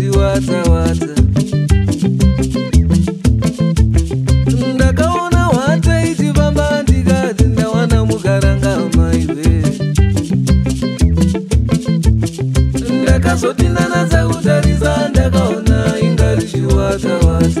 zvichiwadza wadza ndakaona hwata ichivamba ndikati ndawana mugaranga maiwe ndakazotinanatsa kutarisa ndakaona ingari chiwadza wadza, wadza.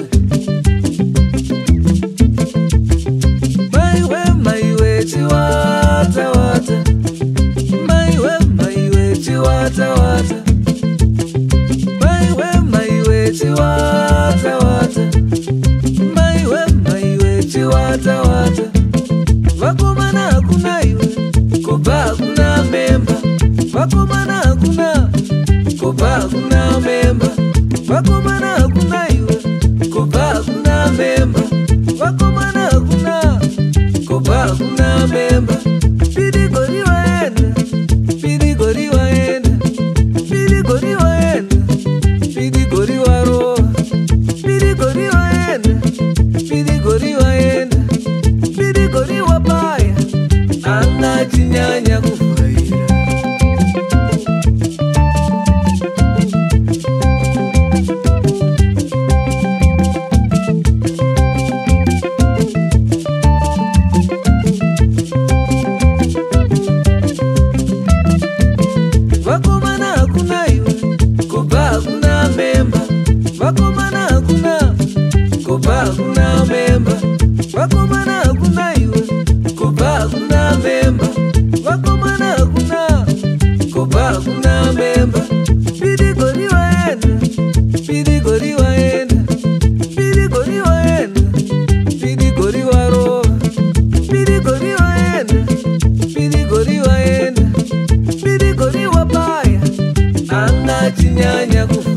kobva kuna memba vakomana hakuna kobva hakuna memba vakomana hakuna iwe kobva hakuna memba vakomana hakuna kobva hakuna memba kubva hakuna memba vakomana hakuna iwe kubva hakuna memba vakomana hakuna kubva hakuna memba pirigori waenda pirigori waenda pirigori waenda pirigori warova pirigori waenda pirigori waenda pirigori wapaya ana chinyanya kufa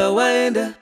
Well, wind